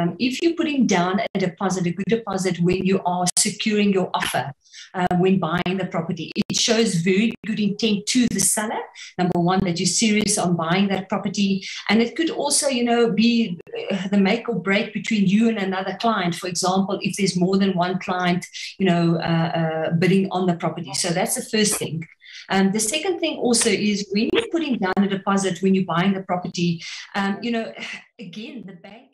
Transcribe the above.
um, if you're putting down a deposit, a good deposit when you are securing your offer, uh, when buying the property. It shows very good intent to the seller. Number one, that you're serious on buying that property. And it could also, you know, be uh, the make or break between you and another client. For example, if there's more than one client, you know, uh, uh, bidding on the property. So that's the first thing. Um, the second thing also is when you're putting down a deposit when you're buying the property, um, you know, again, the bank